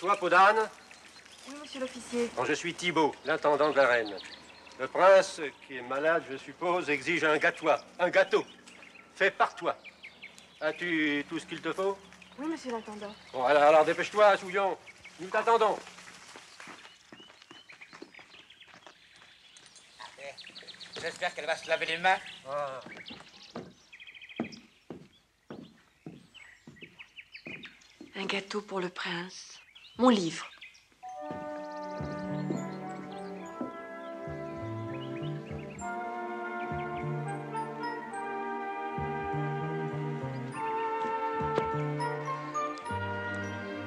Toi, Podane Oui, monsieur l'officier. Bon, je suis Thibault, l'intendant de la reine. Le prince, qui est malade, je suppose, exige un gâteau. Un gâteau. Fait par toi. As-tu tout ce qu'il te faut Oui, monsieur l'intendant. Bon, alors, alors dépêche-toi, Souillon. Nous t'attendons. J'espère qu'elle va se laver les mains. Ah. Un gâteau pour le prince. Mon livre.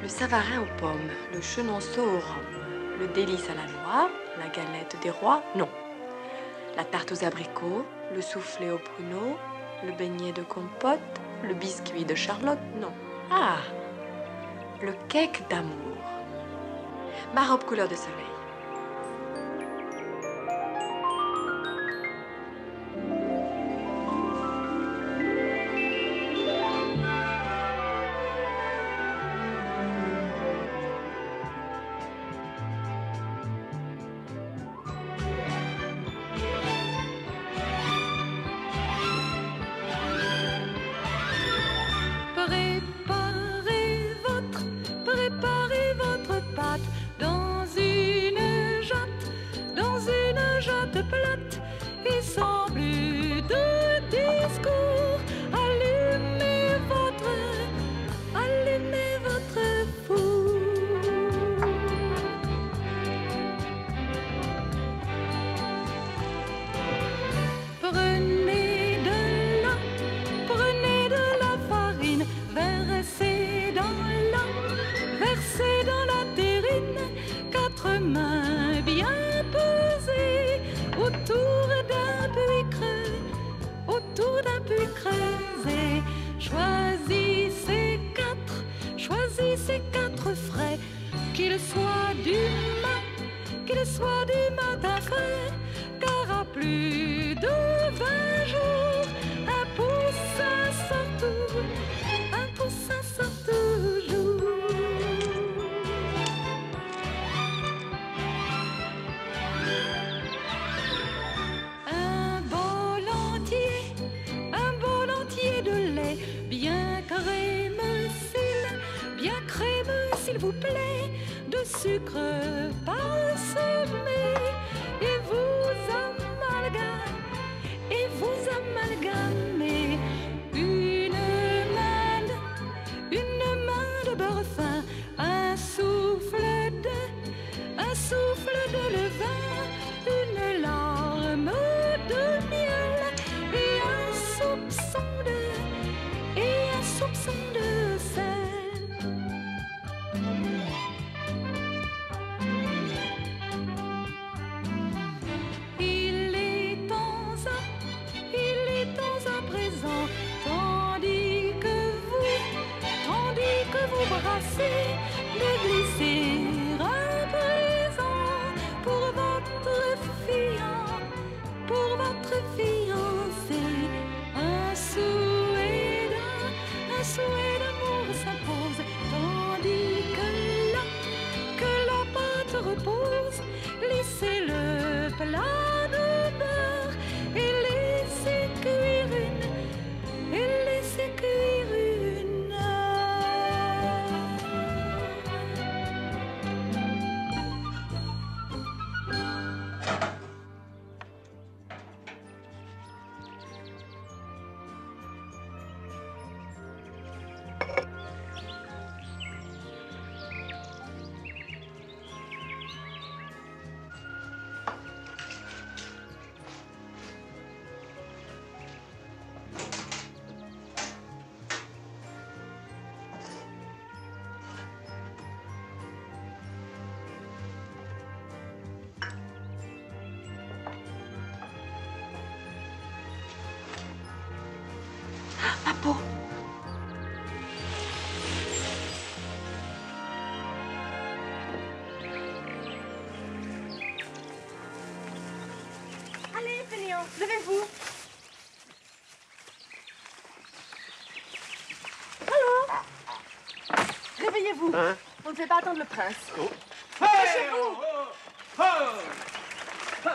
Le savarin aux pommes, le chenonceau au rhum, le délice à la noix, la galette des rois, non. La tarte aux abricots, le soufflé au pruneau, le beignet de compote, le biscuit de Charlotte, non. Ah Le cake d'amour. Ma robe couleur de soleil. Jatte plate et sans plus choisissez quatre frais, qu'ils soient du mat, qu'ils soient du matin frais, vous plaît, de sucre parsemé, et vous amalgamez, et vous amalgamez une main, une main de beurre fin, un souffle de, un souffle de levain, vous brassez, de glisser Ma peau. Allez, fainéant, levez-vous. Allô? Réveillez-vous. Hein? On ne fait pas attendre le prince. Hey, oh, oh, oh.